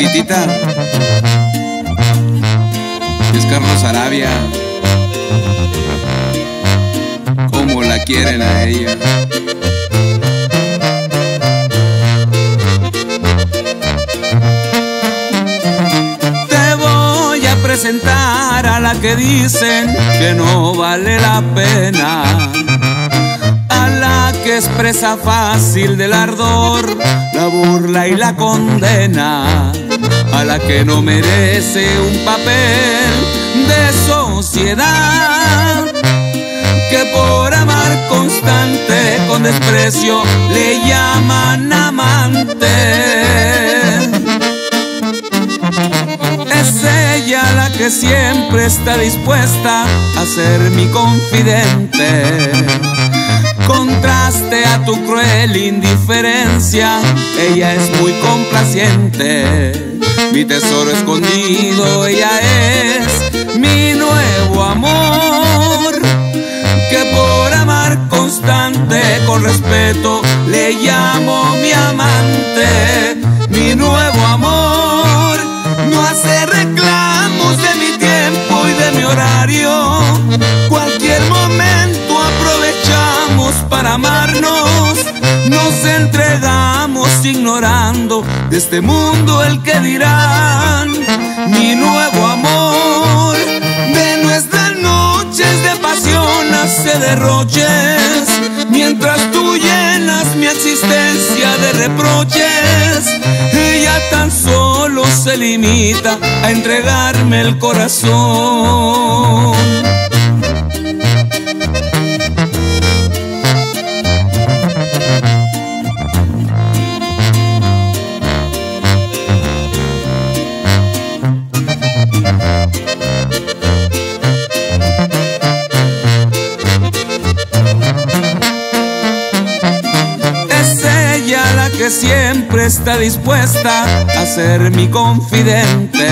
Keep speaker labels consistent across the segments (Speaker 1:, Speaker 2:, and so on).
Speaker 1: chiquititita. Es Carlos Arabia. Como la quieren a ella. Te voy a presentar a la que dicen que no vale la pena que expresa fácil del ardor la burla y la condena a la que no merece un papel de sociedad que por amar constante con desprecio le llaman amante. Es ella la que siempre está dispuesta a ser mi confidente contraste a tu cruel indiferencia, ella es muy complaciente. Mi tesoro escondido, ella es mi nuevo amor. Que por amar constante, con respeto, le llamo mi amante. Mi nuevo amor para amarnos, nos entregamos ignorando de este mundo el que dirán. Mi nuevo amor, de nuestras noches de pasión hace derroches, mientras tú llenas mi existencia de reproches. Ella tan solo se limita a entregarme el corazón. Siempre está dispuesta a ser mi confidente.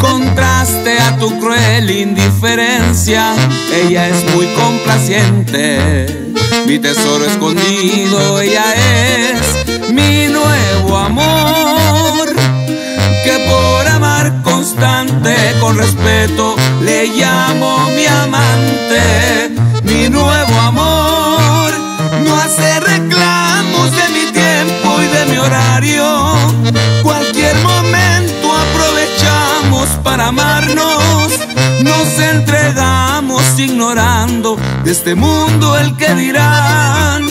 Speaker 1: Contraste a tu cruel indiferencia, ella es muy complaciente. Mi tesoro escondido, ella es mi nuevo amor. Que por amar constante, con respeto, le llamo mi amante. Mi nuevo amor no hace reclamos Nos entregamos ignorando de este mundo el que dirán.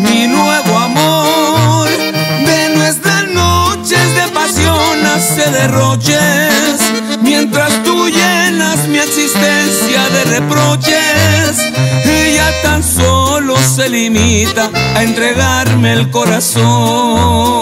Speaker 1: Mi nuevo amor, de nuestras noches de pasión hace derroches. Mientras tú llenas mi existencia de reproches, ella tan solo se limita a entregarme el corazón.